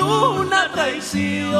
una traición.